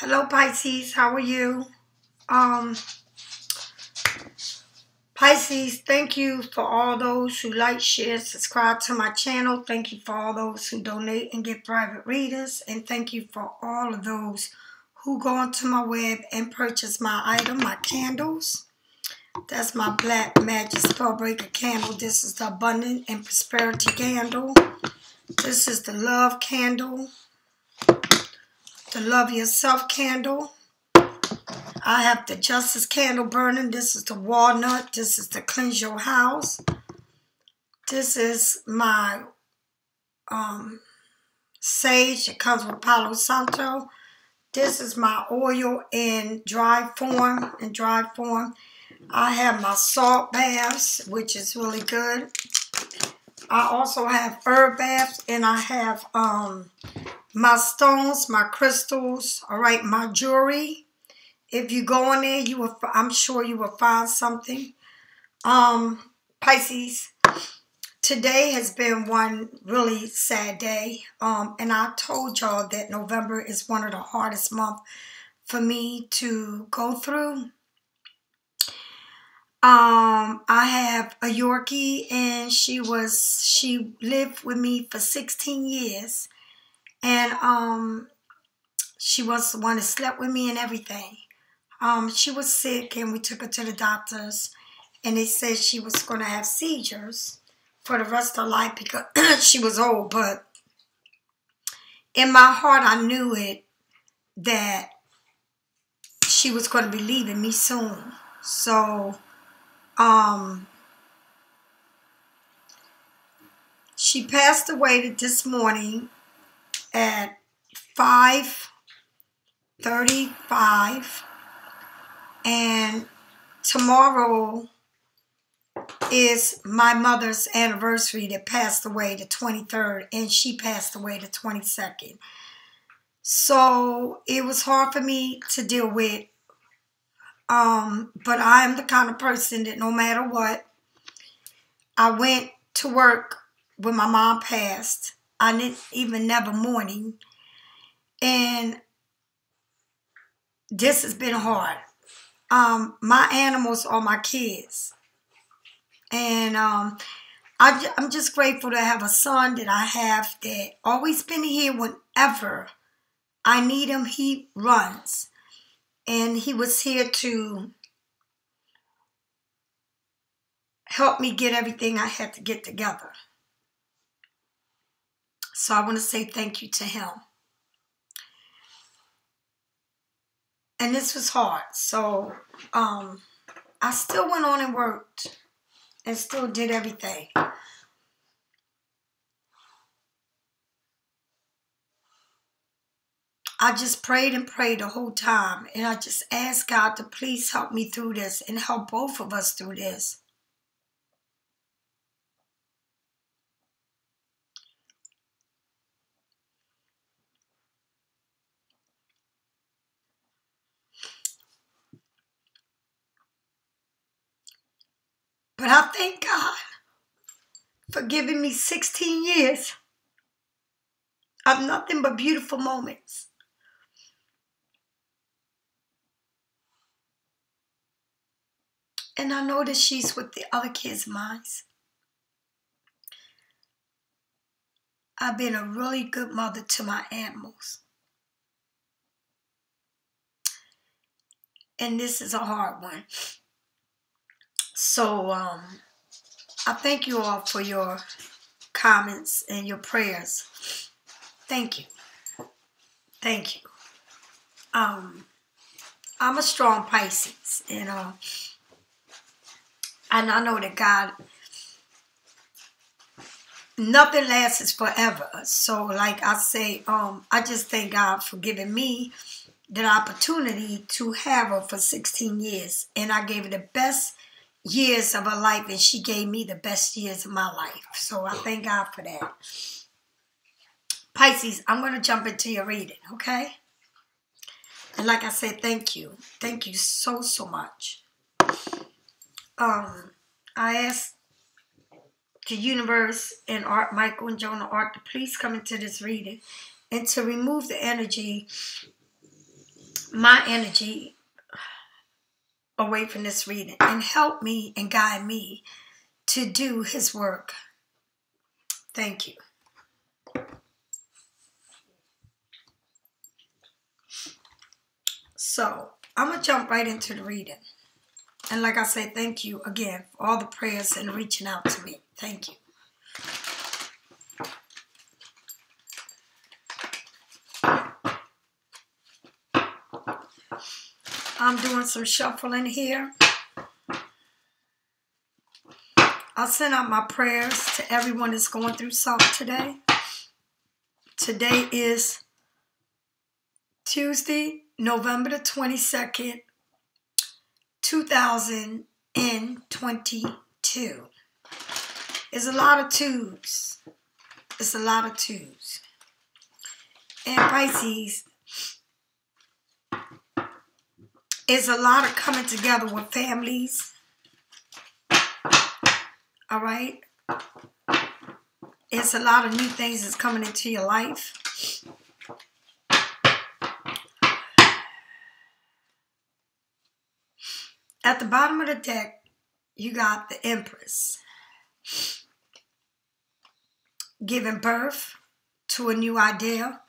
Hello, Pisces. How are you? Um, Pisces, thank you for all those who like, share, subscribe to my channel. Thank you for all those who donate and get private readers. And thank you for all of those who go onto my web and purchase my item, my candles. That's my Black Magic Spellbreaker candle. This is the Abundant and Prosperity candle. This is the Love candle. The Love Yourself candle. I have the Justice candle burning. This is the Walnut. This is the Cleanse Your House. This is my um, Sage. It comes with Palo Santo. This is my oil in dry form. In dry form. I have my salt baths, which is really good. I also have herb baths, and I have um, my stones, my crystals, all right, my jewelry. If you go in there, you will. I'm sure you will find something. Um, Pisces. Today has been one really sad day. Um, and I told y'all that November is one of the hardest months for me to go through. Um, I have a Yorkie and she was she lived with me for 16 years. And um she was the one that slept with me and everything. Um, she was sick and we took her to the doctors and they said she was going to have seizures for the rest of her life because she was old. But in my heart, I knew it that she was going to be leaving me soon. So, um, she passed away this morning at 5.35 and tomorrow is my mother's anniversary that passed away the 23rd, and she passed away the 22nd. So it was hard for me to deal with. Um, but I'm the kind of person that no matter what, I went to work when my mom passed. I didn't even never mourning. And this has been hard um, my animals are my kids. And um, I, I'm just grateful to have a son that I have that always been here whenever I need him. He runs. And he was here to help me get everything I had to get together. So I want to say thank you to him. and this was hard. So um, I still went on and worked and still did everything. I just prayed and prayed the whole time. And I just asked God to please help me through this and help both of us through this. But I thank God for giving me 16 years of nothing but beautiful moments. And I know that she's with the other kids' minds. I've been a really good mother to my animals. And this is a hard one. So um, I thank you all for your comments and your prayers. Thank you. Thank you. Um, I'm a strong Pisces, you know, and I know that God, nothing lasts forever. So, like I say, um, I just thank God for giving me the opportunity to have her for 16 years, and I gave her the best years of her life, and she gave me the best years of my life. So I thank God for that. Pisces, I'm going to jump into your reading, okay? And like I said, thank you. Thank you so, so much. Um, I asked the universe and Art Michael and Jonah Art to please come into this reading and to remove the energy my energy away from this reading and help me and guide me to do his work. Thank you. So I'm going to jump right into the reading. And like I said, thank you again for all the prayers and reaching out to me. Thank you. I'm doing some shuffling here. I'll send out my prayers to everyone that's going through something today. Today is Tuesday, November the 22nd, 2022. It's a lot of twos. It's a lot of twos. And Pisces, it's a lot of coming together with families. All right? It's a lot of new things that's coming into your life. At the bottom of the deck, you got the Empress giving birth to a new idea,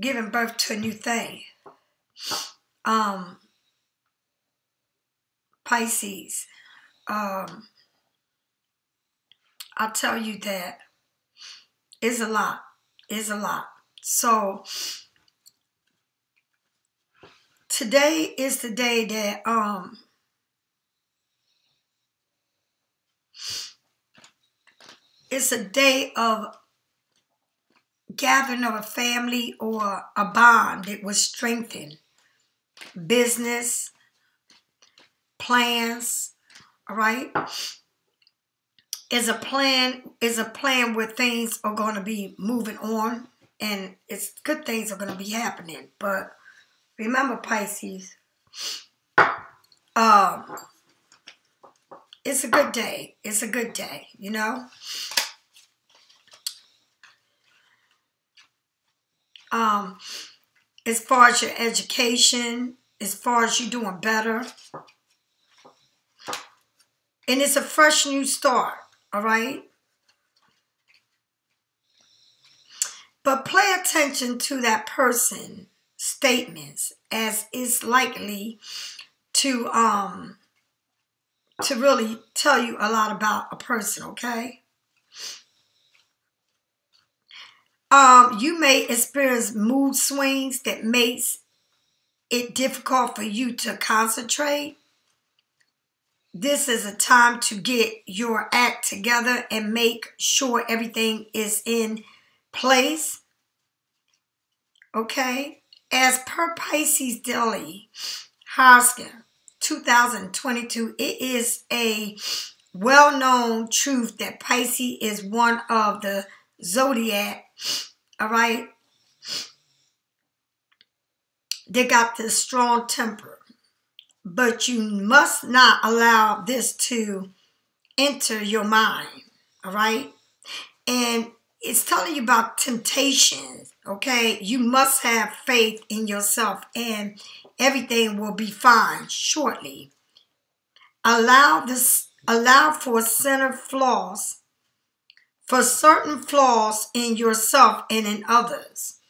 giving birth to a new thing. Um, Pisces, um, I'll tell you that is a lot. Is a lot. So today is the day that um it's a day of gathering of a family or a bond that was strengthened business plans all right is a plan is a plan where things are going to be moving on and it's good things are going to be happening but Remember, Pisces, um, it's a good day. It's a good day, you know? Um, as far as your education, as far as you doing better. And it's a fresh new start, all right? But pay attention to that person statements as is likely to um to really tell you a lot about a person, okay? Um, you may experience mood swings that makes it difficult for you to concentrate. This is a time to get your act together and make sure everything is in place. Okay? As per Pisces Daily Horoscope 2022, it is a well known truth that Pisces is one of the zodiac, all right? They got this strong temper, but you must not allow this to enter your mind, all right? And it's telling you about temptations, okay? You must have faith in yourself and everything will be fine shortly. Allow this allow for center flaws for certain flaws in yourself and in others.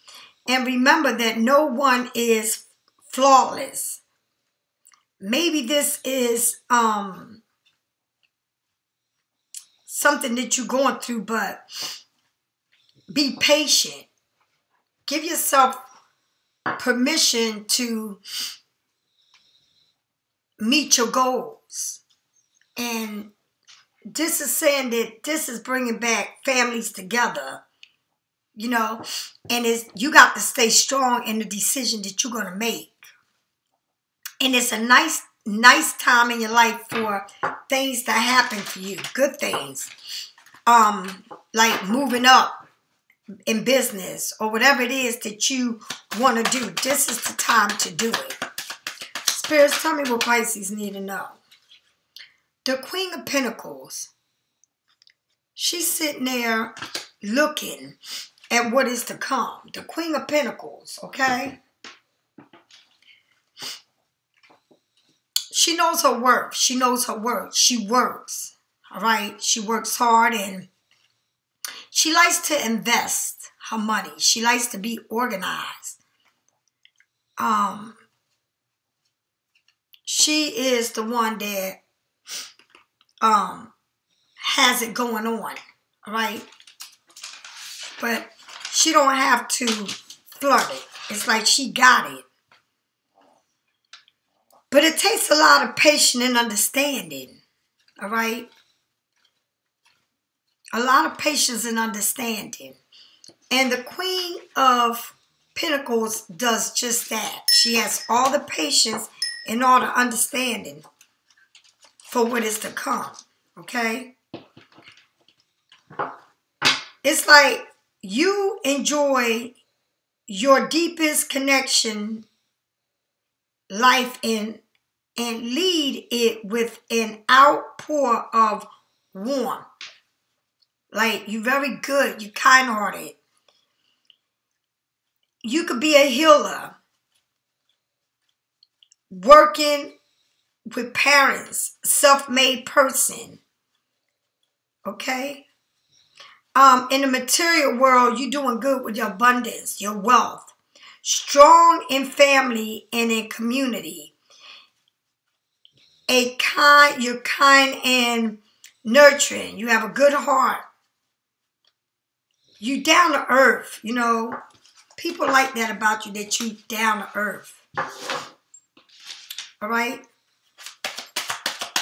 And remember that no one is flawless. Maybe this is um something that you're going through, but be patient. Give yourself permission to meet your goals. And this is saying that this is bringing back families together, you know, and it's, you got to stay strong in the decision that you're going to make. And it's a nice, nice time in your life for things to happen to you, good things. Um, like moving up in business or whatever it is that you want to do. This is the time to do it. Spirits, tell me what Pisces need to know. The Queen of Pentacles, she's sitting there looking at what is to come. The Queen of Pentacles, okay? She knows her worth. She knows her worth. She works, all right? She works hard and she likes to invest her money. She likes to be organized. Um, she is the one that um has it going on, right? But she don't have to flirt it. It's like she got it. But it takes a lot of patience and understanding, all right? A lot of patience and understanding. And the Queen of Pentacles does just that. She has all the patience and all the understanding for what is to come, okay? It's like you enjoy your deepest connection life in and lead it with an outpour of warmth. Like you're very good, you're kind-hearted. You could be a healer, working with parents, self-made person. Okay? Um, in the material world, you're doing good with your abundance, your wealth. Strong in family and in community. A kind, you're kind and nurturing. You have a good heart. You down to earth, you know. People like that about you, that you down to earth. All right?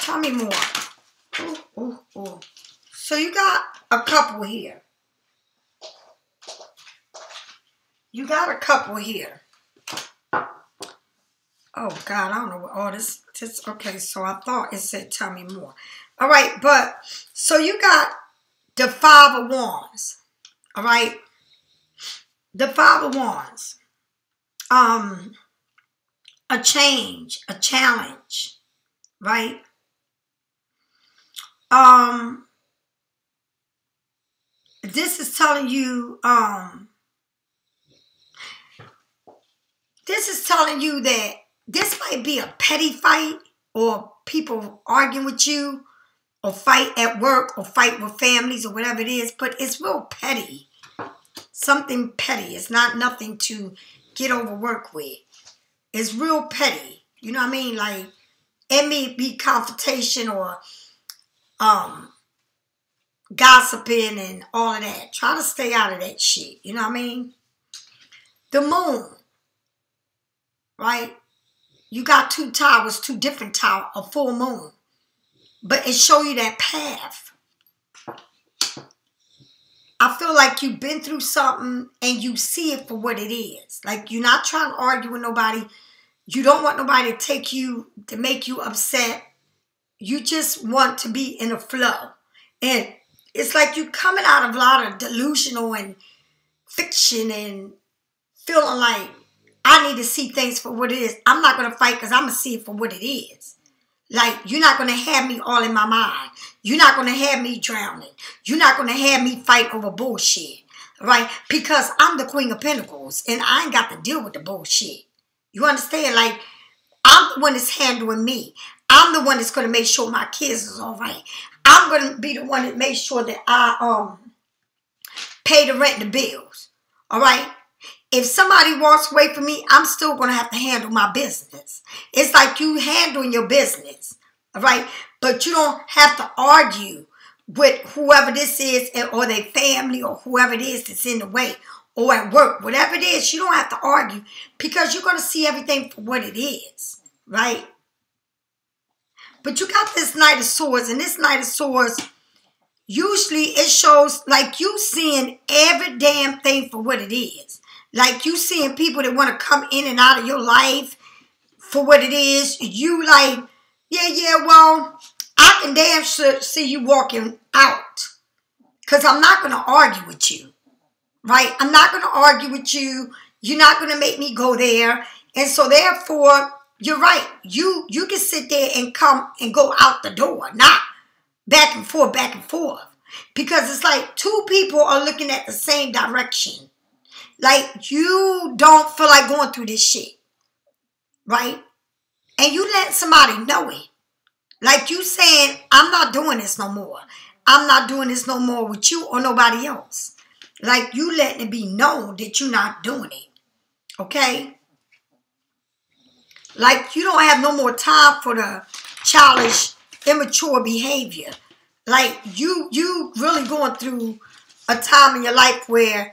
Tell me more. Ooh, ooh, ooh. So you got a couple here. You got a couple here. Oh God, I don't know what all this, this. Okay, so I thought it said tell me more. All right, but so you got the five of wands. All right, the five of wands. Um, a change, a challenge, right? Um, this is telling you um this is telling you that this might be a petty fight or people arguing with you or fight at work or fight with families or whatever it is but it's real petty. Something petty. It's not nothing to get over work with. It's real petty. You know what i mean? Like it may be confrontation or um gossiping and all of that. Try to stay out of that shit. You know what I mean? The moon, right? You got two towers, two different towers, a full moon. But it show you that path. I feel like you've been through something and you see it for what it is. Like you're not trying to argue with nobody. You don't want nobody to take you, to make you upset. You just want to be in a flow. And it's like you coming out of a lot of delusional and fiction and feeling like I need to see things for what it is. I'm not going to fight because I'm going to see it for what it is. Like, you're not going to have me all in my mind. You're not going to have me drowning. You're not going to have me fight over bullshit. Right? Because I'm the Queen of Pentacles and I ain't got to deal with the bullshit. You understand? Like, I'm the one that's handling me. I'm the one that's going to make sure my kids is all right. I'm going to be the one that makes sure that I um pay the rent the bills. All right? If somebody walks away from me, I'm still going to have to handle my business. It's like you handling your business. All right? But you don't have to argue with whoever this is or their family or whoever it is that's in the way or at work. Whatever it is, you don't have to argue because you're going to see everything for what it is. Right? But you got this Knight of Swords, and this Knight of Swords, usually it shows like you seeing every damn thing for what it is. Like you seeing people that want to come in and out of your life for what it is. You like, yeah, yeah, well, I can damn sure see you walking out. Because I'm not going to argue with you. Right? I'm not going to argue with you. You're not going to make me go there. And so therefore, you're right. You you can sit there and come and go out the door, not back and forth, back and forth. Because it's like two people are looking at the same direction. Like you don't feel like going through this shit. Right? And you let somebody know it. Like you saying, I'm not doing this no more. I'm not doing this no more with you or nobody else. Like you letting it be known that you're not doing it. Okay? Like you don't have no more time for the childish, immature behavior. Like you you really going through a time in your life where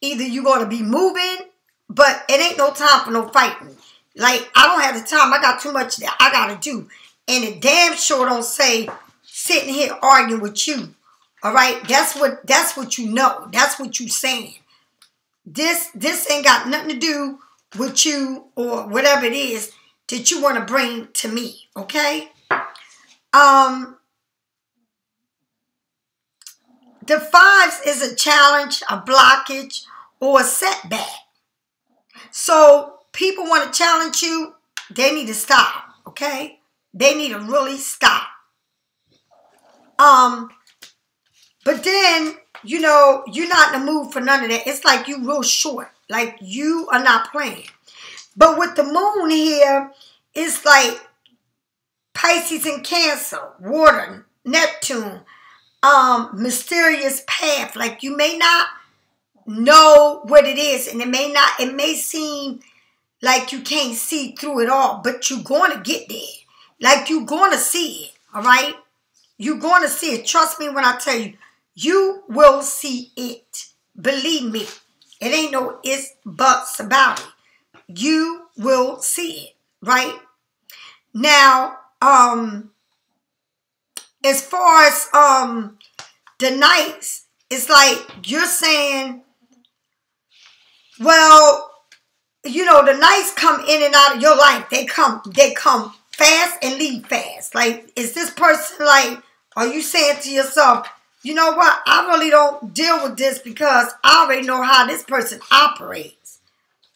either you're gonna be moving, but it ain't no time for no fighting. Like I don't have the time. I got too much that I gotta do. And it damn sure don't say sitting here arguing with you. All right, that's what that's what you know. That's what you saying. This this ain't got nothing to do with you or whatever it is that you want to bring to me. Okay. Um. The fives is a challenge, a blockage, or a setback. So people want to challenge you, they need to stop. Okay. They need to really stop. Um, but then, you know, you're not in the mood for none of that. It's like you real short. Like you are not playing. But with the moon here, it's like Pisces and Cancer, water, Neptune, um, mysterious path. Like you may not know what it is, and it may not, it may seem like you can't see through it all, but you're going to get there. Like you're going to see it, all right? You're going to see it. Trust me when I tell you, you will see it. Believe me. It ain't no ifs, buts about it. You will see it, right? Now, um, as far as um the knights, it's like you're saying, well, you know, the knights come in and out of your life. They come, they come fast and leave fast. Like, is this person like, are you saying to yourself, you know what? I really don't deal with this because I already know how this person operates.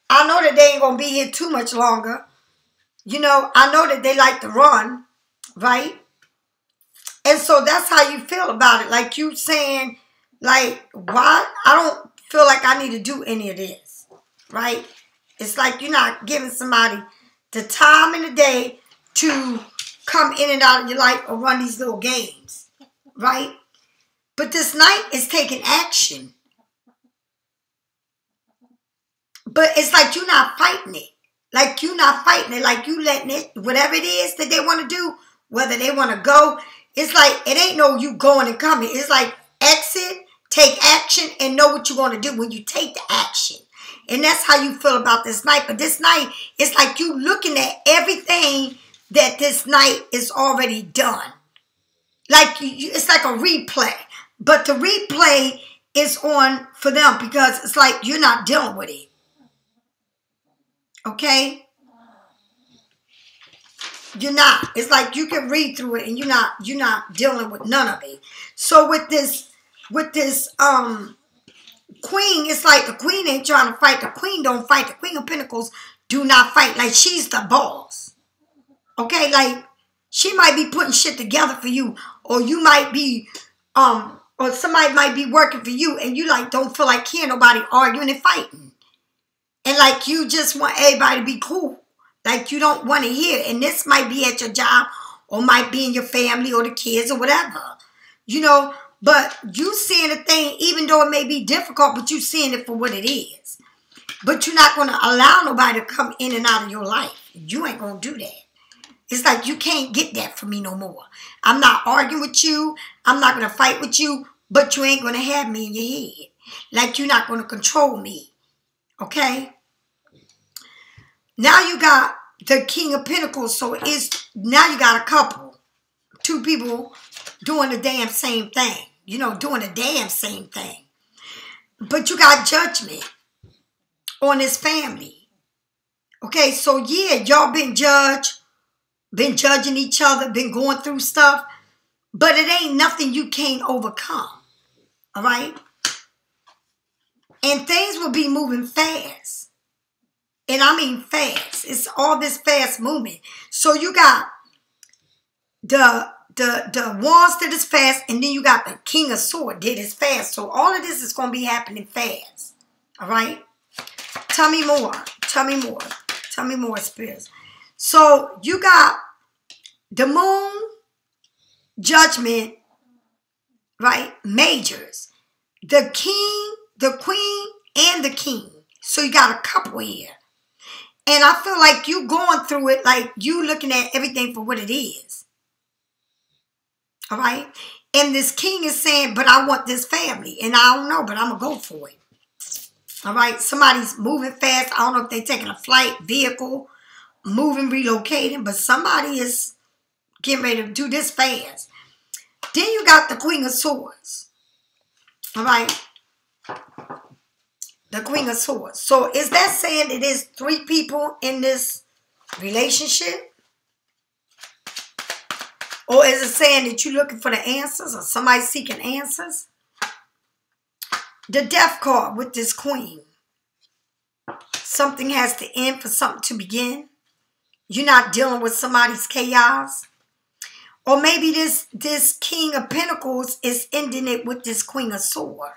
I know that they ain't gonna be here too much longer. You know, I know that they like to run, right? And so that's how you feel about it. Like you saying, like, why? I don't feel like I need to do any of this, right? It's like you're not giving somebody the time in the day to come in and out of your life or run these little games, right? But this knight is taking action. But it's like you're not fighting it. Like you're not fighting it. Like you letting it, whatever it is that they want to do, whether they want to go, it's like it ain't no you going and coming. It's like exit, take action, and know what you're going to do when you take the action. And that's how you feel about this knight. But this knight, it's like you looking at everything that this knight is already done. Like you, it's like a replay. But the replay is on for them because it's like you're not dealing with it. Okay? You're not. It's like you can read through it and you're not you're not dealing with none of it. So with this with this um queen, it's like the queen ain't trying to fight. The queen don't fight. The queen of pentacles do not fight. Like she's the boss. Okay, like she might be putting shit together for you, or you might be um or somebody might be working for you and you like don't feel like hearing nobody arguing and fighting. And like you just want everybody to be cool. Like you don't want to hear. And this might be at your job or might be in your family or the kids or whatever. You know, but you seeing a thing, even though it may be difficult, but you seeing it for what it is. But you're not going to allow nobody to come in and out of your life. You ain't going to do that. It's like you can't get that from me no more. I'm not arguing with you. I'm not going to fight with you. But you ain't going to have me in your head. Like you're not going to control me. Okay? Now you got the King of Pentacles. So it's now you got a couple. Two people doing the damn same thing. You know, doing the damn same thing. But you got judgment on this family. Okay, so yeah, y'all been judged, been judging each other, been going through stuff, but it ain't nothing you can't overcome. All right? And things will be moving fast. And I mean fast. It's all this fast movement. So you got the the the wands did his fast, and then you got the king of sword did his fast. So all of this is gonna be happening fast. All right. Tell me more. Tell me more. Tell me more, spirits. So you got the moon, judgment, right? Majors. The king, the queen, and the king. So you got a couple here. And I feel like you going through it like you looking at everything for what it is. All right? And this king is saying, but I want this family. And I don't know, but I'm going to go for it. All right? Somebody's moving fast. I don't know if they're taking a flight, vehicle, moving, relocating, but somebody is getting ready to do this fast. Then you got the Queen of Swords. All right? The Queen of Swords. So is that saying it is three people in this relationship? Or is it saying that you're looking for the answers or somebody seeking answers? The death card with this queen. Something has to end for something to begin. You're not dealing with somebody's chaos. Or maybe this, this king of pentacles is ending it with this queen of swords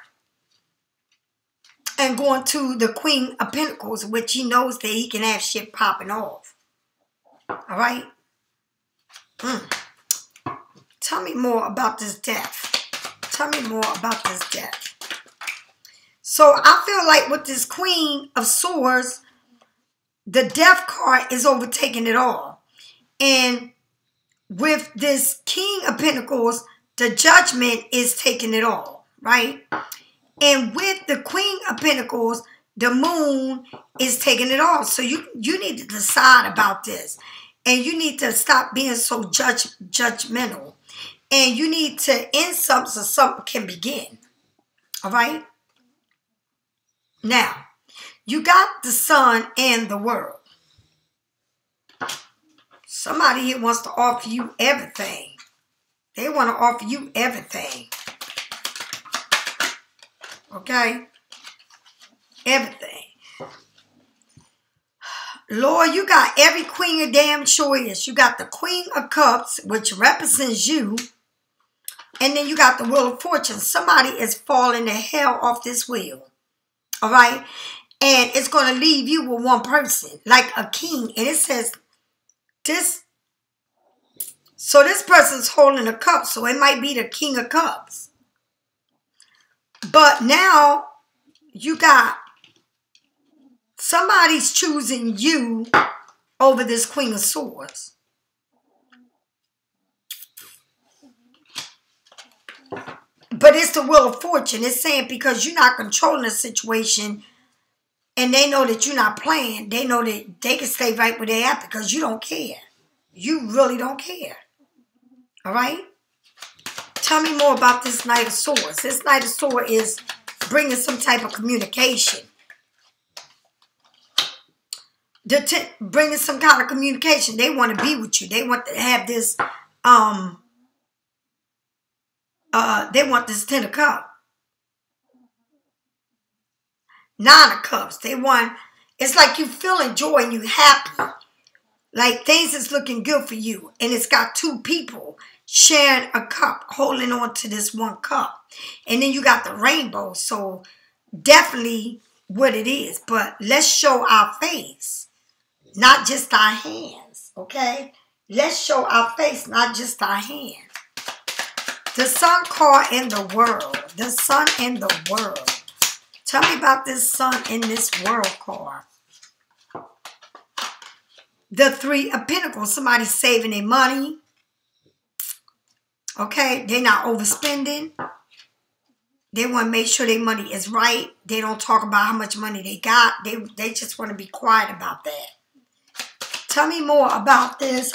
and going to the Queen of Pentacles, which he knows that he can have shit popping off. All right? Mm. Tell me more about this death. Tell me more about this death. So I feel like with this Queen of Swords, the death card is overtaking it all. And with this King of Pentacles, the judgment is taking it all, right? And with the Queen of Pentacles, the moon is taking it all. So you, you need to decide about this. And you need to stop being so judge, judgmental. And you need to end something so something can begin. All right? Now, you got the sun and the world. Somebody here wants to offer you everything. They want to offer you everything. Okay? Everything. Lord, you got every queen of damn choice. You got the queen of cups, which represents you. And then you got the wheel of fortune. Somebody is falling the hell off this wheel. All right? And it's going to leave you with one person, like a king. And it says, this. So this person's holding a cup. So it might be the king of cups. But now you got somebody's choosing you over this Queen of Swords. But it's the wheel of fortune. It's saying because you're not controlling the situation and they know that you're not playing, they know that they can stay right where they're at because you don't care. You really don't care. All right? Tell me more about this Knight of Swords. This Knight of Swords is bringing some type of communication. The bringing some kind of communication. They want to be with you. They want to have this, um, uh, they want this Ten of Cups. Nine of Cups. They want, it's like you feeling joy and you happy. Like things is looking good for you. And it's got two people sharing a cup, holding on to this one cup. And then you got the rainbow. So definitely what it is. But let's show our face, not just our hands. Okay? Let's show our face, not just our hands. The sun card in the world. The sun in the world. Tell me about this sun in this world card. The three of pentacles. Somebody saving their money Okay, they're not overspending. They want to make sure their money is right. They don't talk about how much money they got. They, they just want to be quiet about that. Tell me more about this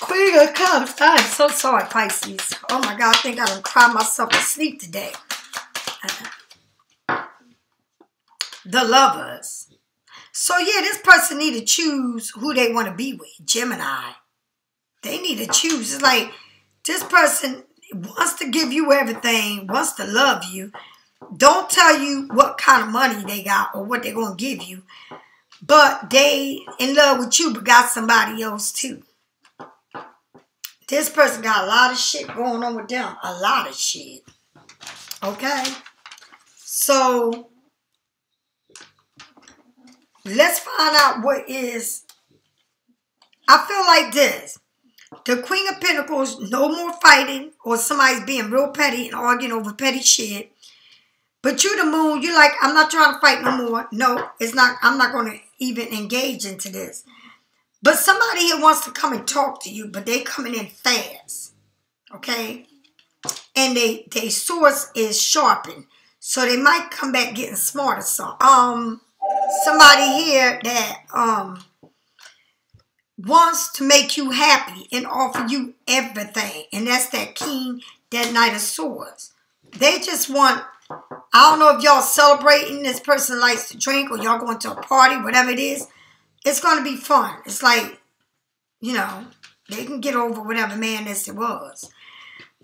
Queen of Cups. I'm so sorry, Pisces. Oh my God, I think I'm to cry myself to sleep today. The lovers. So yeah, this person need to choose who they want to be with. Gemini. They need to choose. It's like this person wants to give you everything, wants to love you. Don't tell you what kind of money they got or what they're going to give you. But they in love with you but got somebody else too. This person got a lot of shit going on with them. A lot of shit. Okay? So, let's find out what is. I feel like this. The Queen of Pentacles, no more fighting or somebody's being real petty and arguing over petty shit. But you the moon, you're like, I'm not trying to fight no more. No, it's not, I'm not going to even engage into this. But somebody here wants to come and talk to you, but they coming in fast. Okay? And they their source is sharpened. So they might come back getting smarter So, Um somebody here that um wants to make you happy and offer you everything. And that's that king, that knight of swords. They just want I don't know if y'all celebrating this person likes to drink or y'all going to a party, whatever it is. It's going to be fun. It's like, you know, they can get over whatever this it was.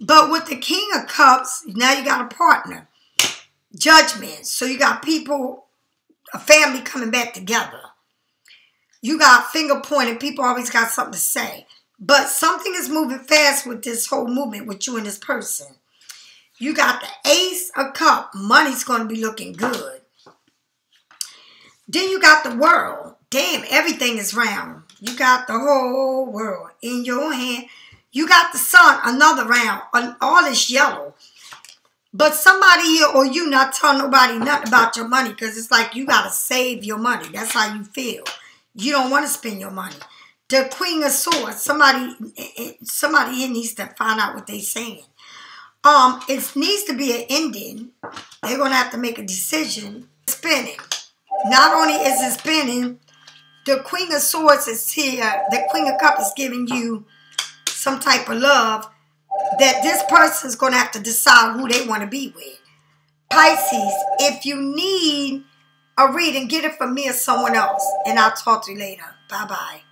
But with the King of Cups, now you got a partner. Judgment. So you got people, a family coming back together. You got finger pointing. People always got something to say. But something is moving fast with this whole movement with you and this person. You got the Ace of Cup. Money's going to be looking good. Then you got the world. Damn, everything is round. You got the whole world in your hand. You got the sun, another round. All this yellow. But somebody here or you not tell nobody nothing about your money because it's like you got to save your money. That's how you feel. You don't want to spend your money. The Queen of Swords, somebody, eh, eh, somebody here needs to find out what they're saying. Um, it needs to be an ending. They're going to have to make a decision. Spinning. Not only is it spinning, the Queen of Swords is here. The Queen of Cups is giving you some type of love that this person is going to have to decide who they want to be with. Pisces, if you need a reading, get it from me or someone else. And I'll talk to you later. Bye-bye.